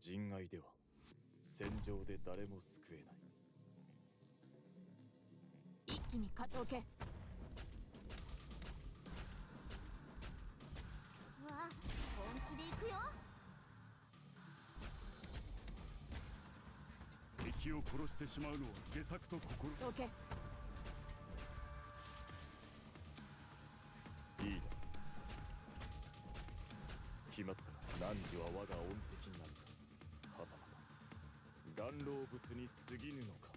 人外では戦場で誰も救えない。一気に勝っておけ。わあ本気で行くよ。敵を殺してしまうのは下策と心。どけいいだ。決まった。か汝は我が恩敵なのか岩老物に過ぎぬのか。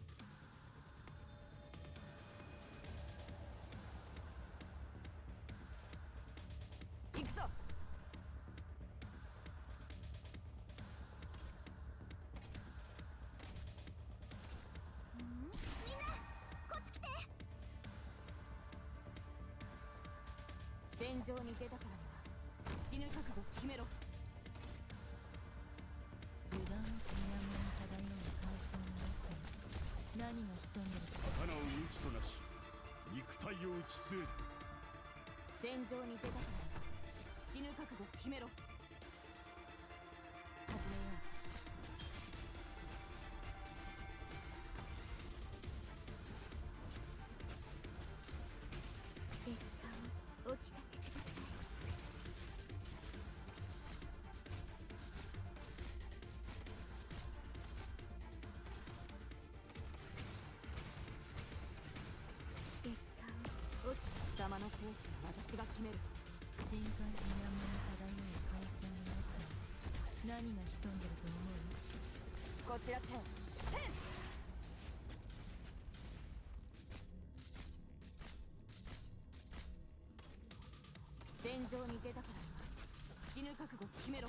行くぞ。みんなこっち来て。戦場に出たからには死ぬ覚悟決めろ。体を打ち据える。戦場に出たから死ぬ覚悟決めろ。様の生死は私が決める深海と山に漂う海藻の奥に何が潜んでると思う？こちらチェン。戦場に出たからには死ぬ覚悟決めろ。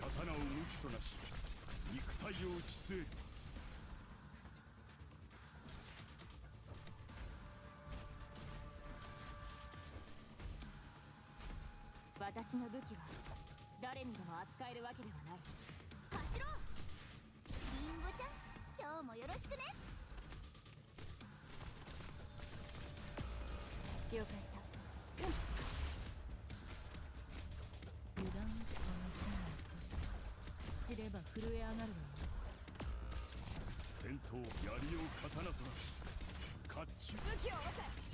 刀を打ちとなし肉体を打ち据える私の武器は誰にでも扱えるわけではない。走ろう！リンゴちゃん今日もよろしくね！了解した。油断をこの線を知れば震え上がるわ。よ戦闘槍を刀となし甲冑。武器を下ろせ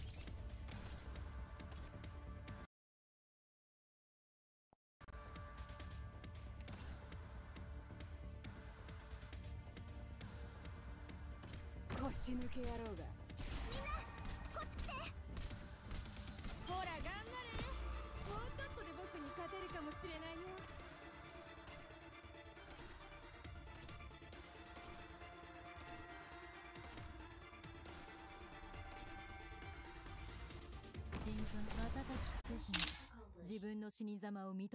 腰抜け野郎が。みんなこっち来て。ほら頑張れ。もうちょっとで僕に勝てるかもしれないよ。自分の死に様を認